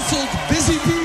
hustled Busy Bee.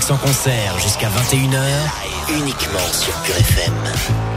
Solo en concert jusqu'à 21h, uniquement sur Pure FM.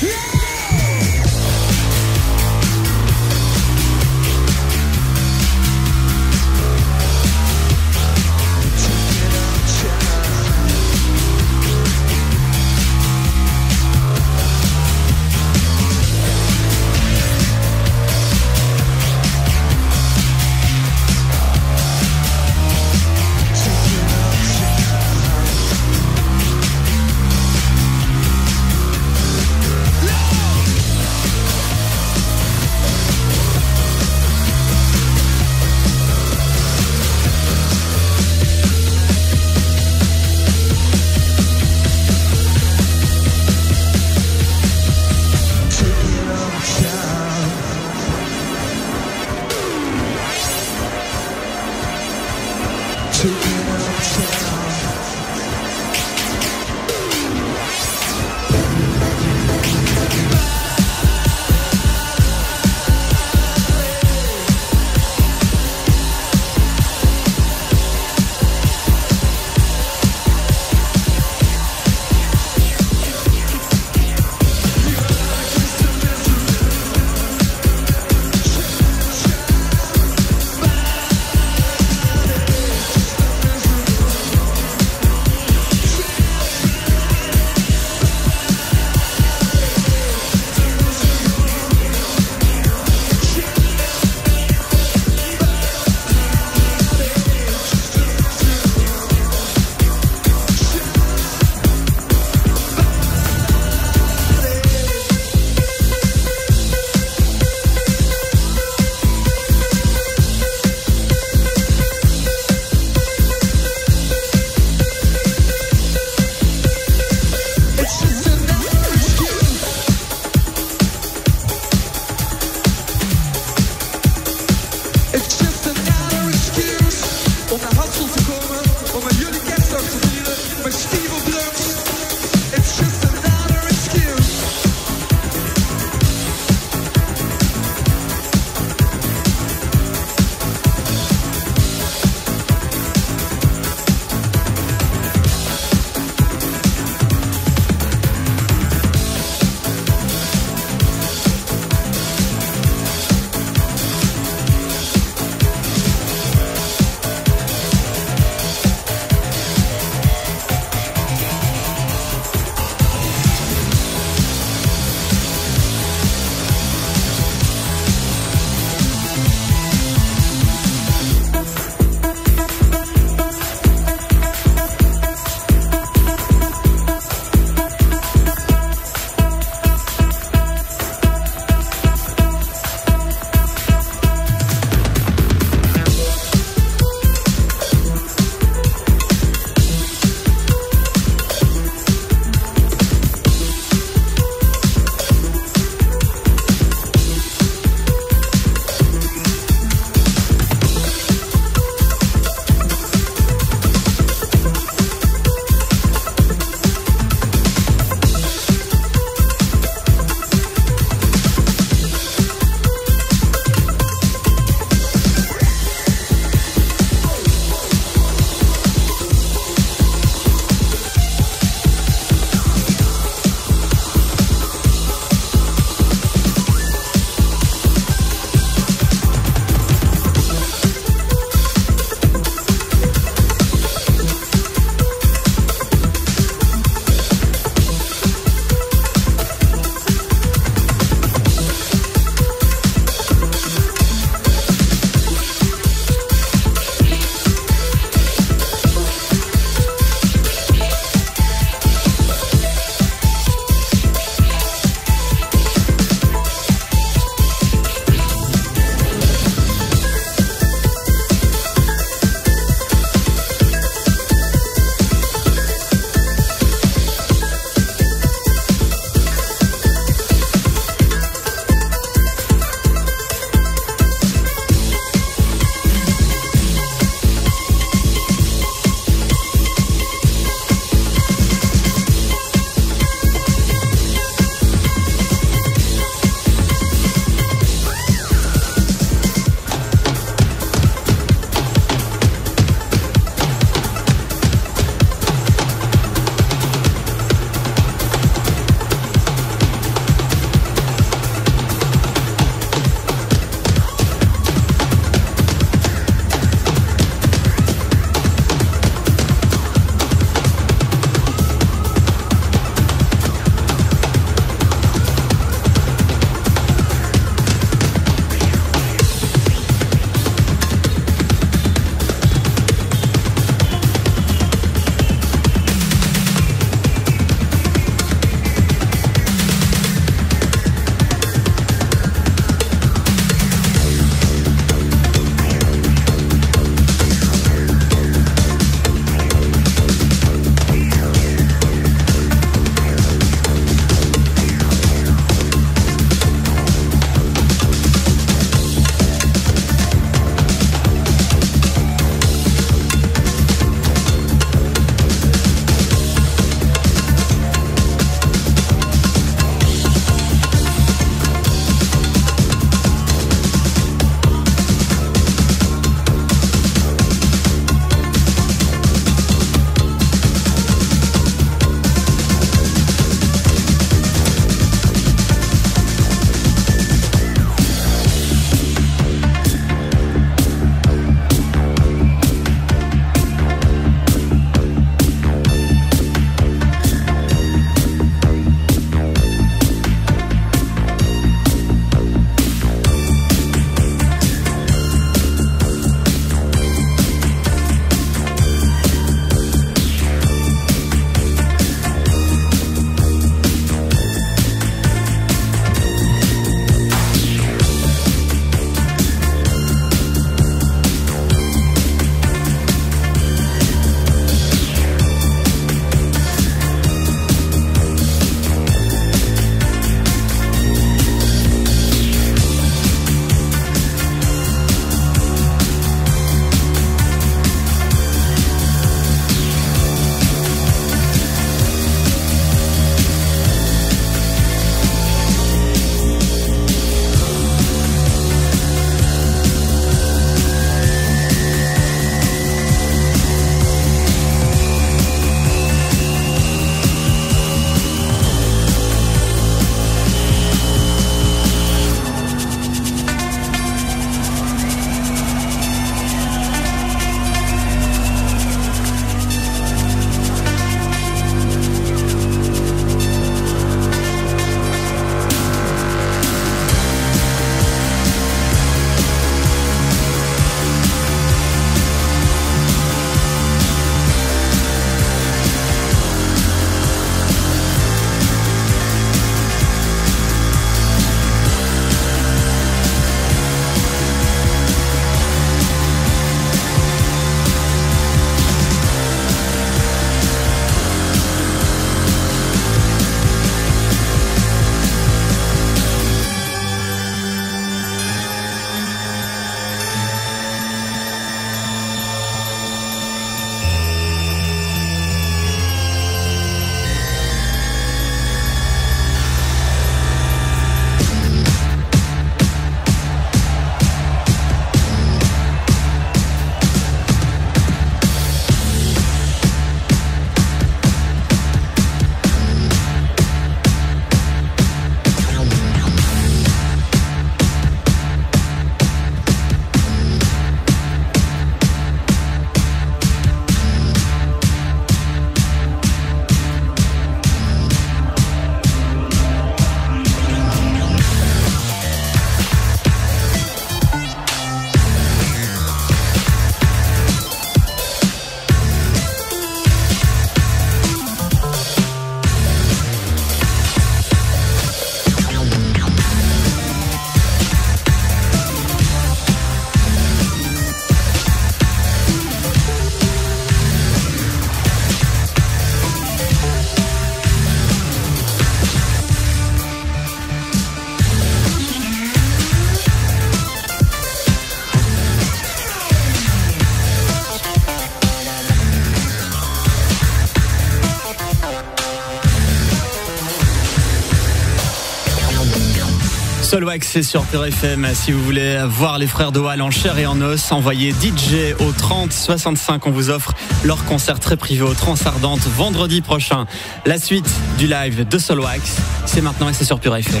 C'est sur FM. Si vous voulez voir les frères de Wall en chair et en os, envoyez DJ au 30 65. On vous offre leur concert très privé au Transardente vendredi prochain. La suite du live de Solwax, c'est maintenant et c'est sur Pure FM.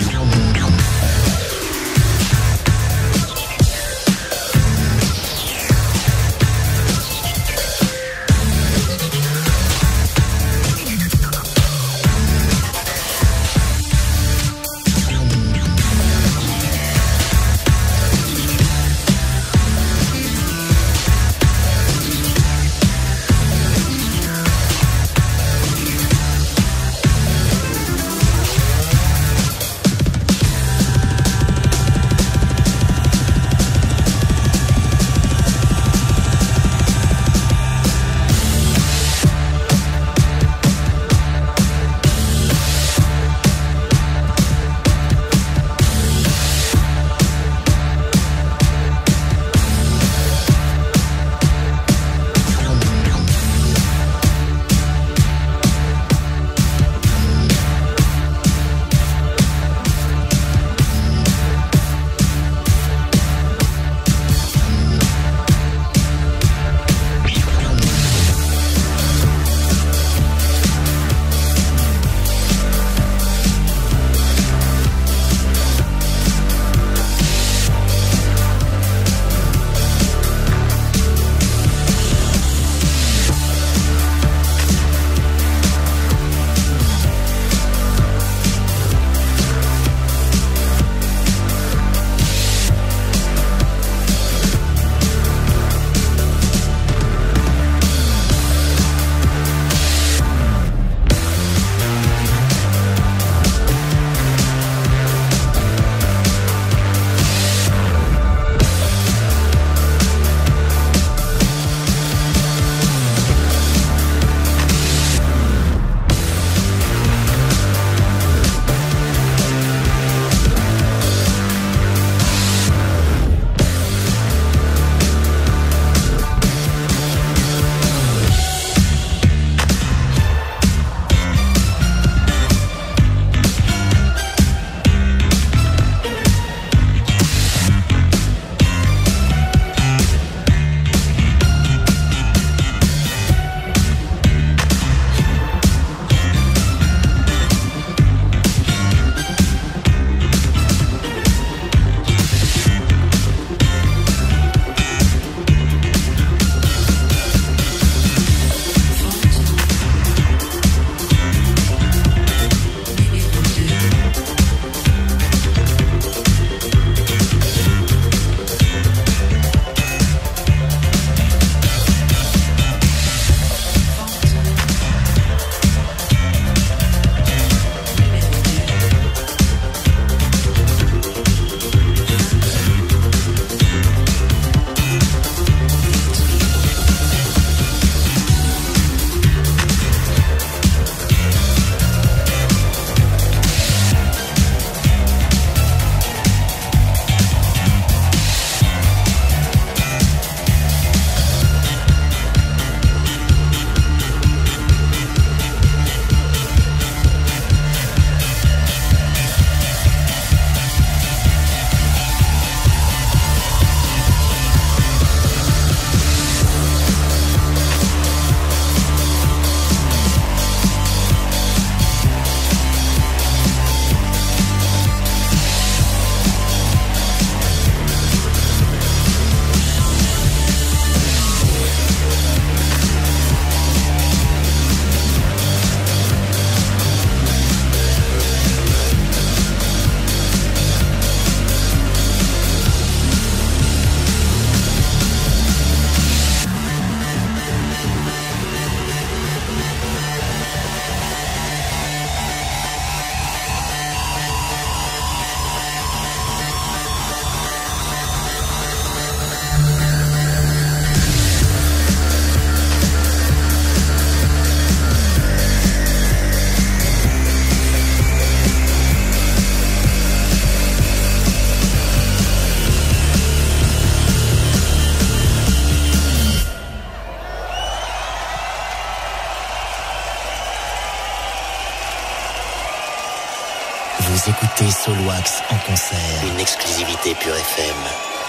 Une exclusivité Pure FM.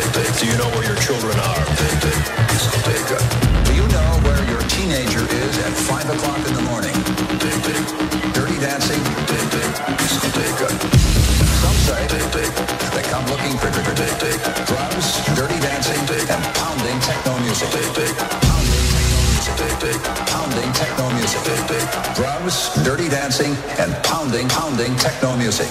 Do you know where your children are? Do you know where your teenager is at 5 o'clock in the morning? Dirty dancing? Some say they come looking for drugs, dirty dancing, and pounding techno music. Pounding techno music. Drugs, dirty dancing, and pounding, pounding techno music.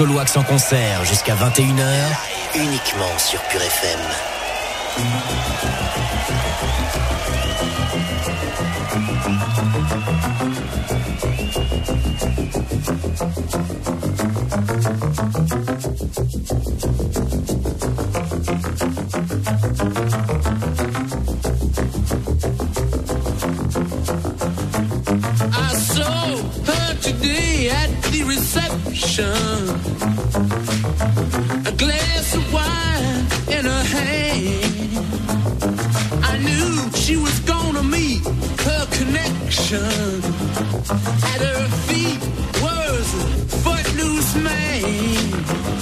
Soloax en concert jusqu'à 21h, uniquement sur Pure FM. Reception. Thank you.